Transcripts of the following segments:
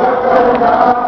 Thank you.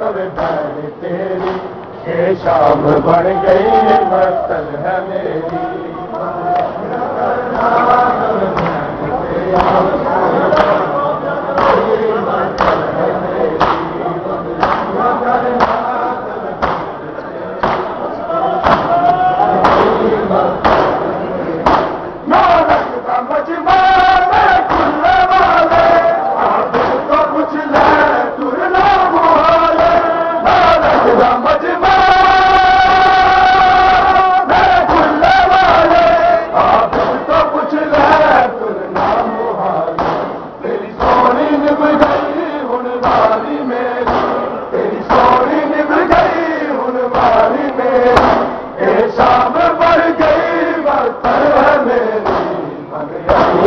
کب ڈھل تیری یہ شام بڑھ گئی مستل ہے میری۔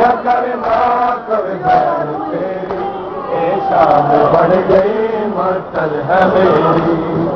یا کرنا کردار تیری اے شام بڑھ گئی متل ہے میری۔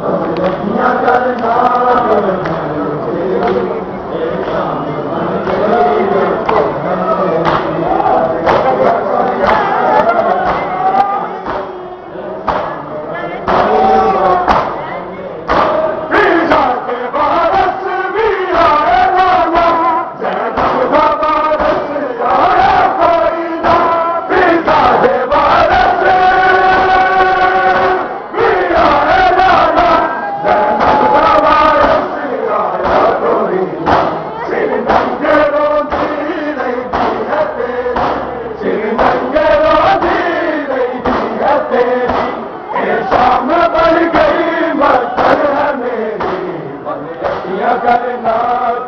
کرنا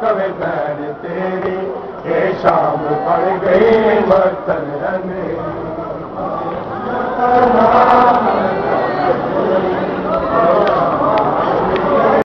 کب در تیری یہ شام پڑ گئی وطن میں